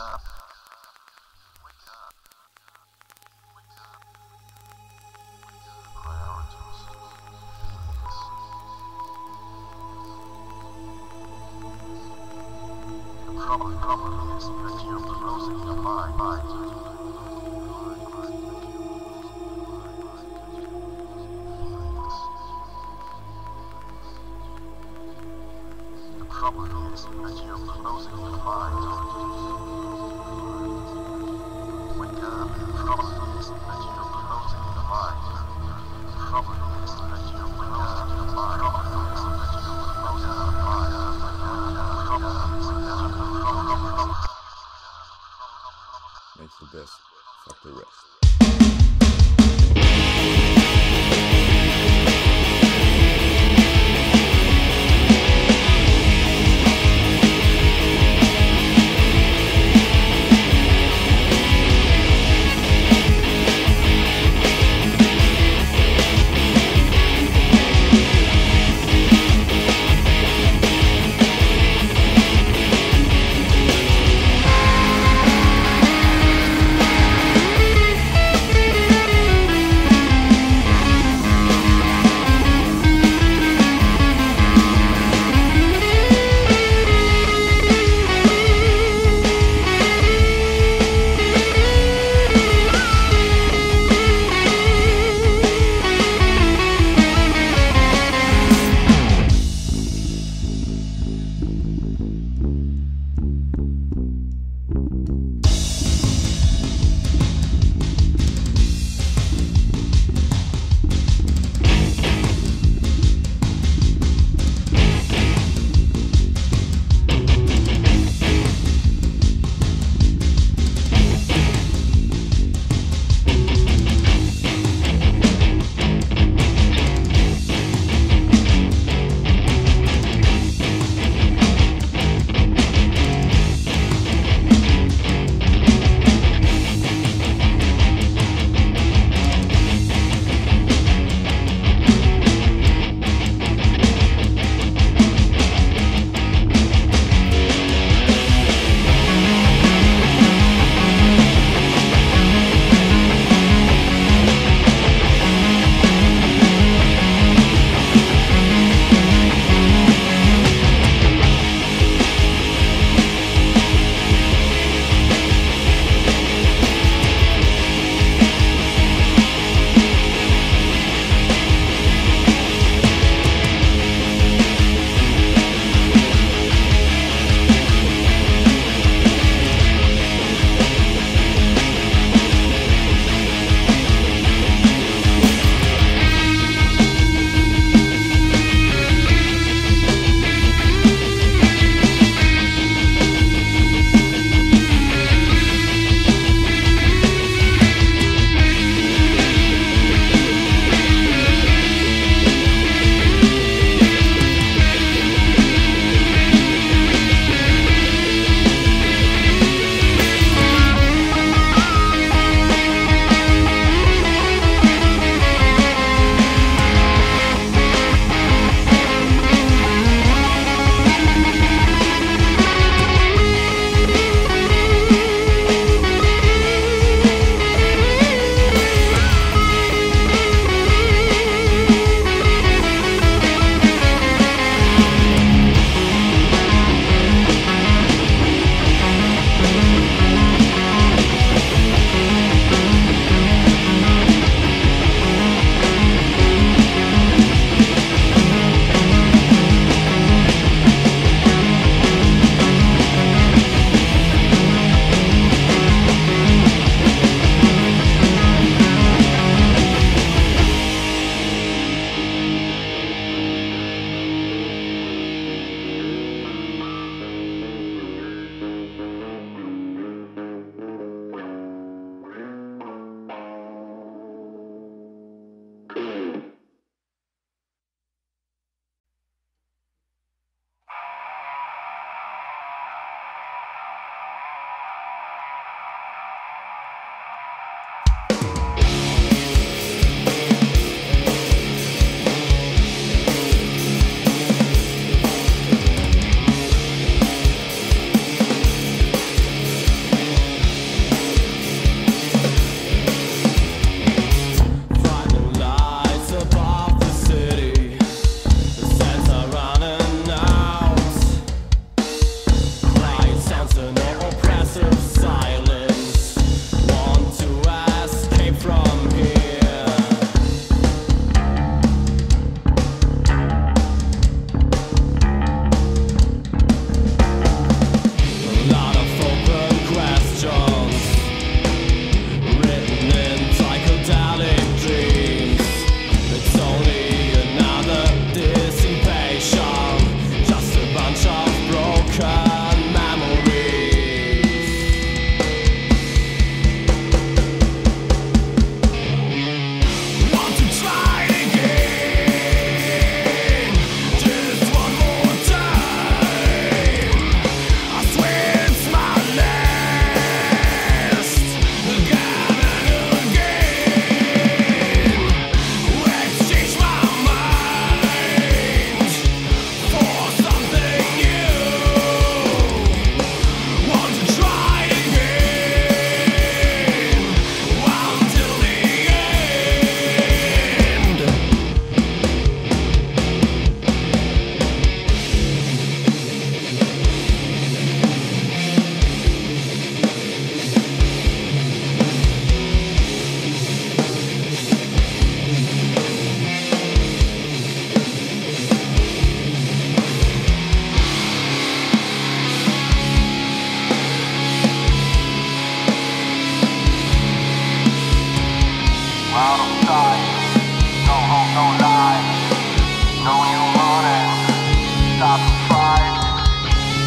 up. Probably, problem is that you're closing your mind. The problem is that you're closing your mind. ね、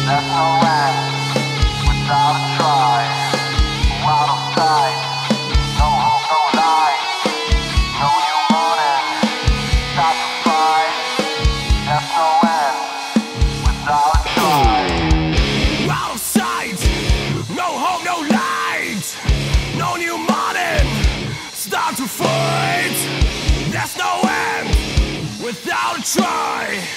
That's all. Try.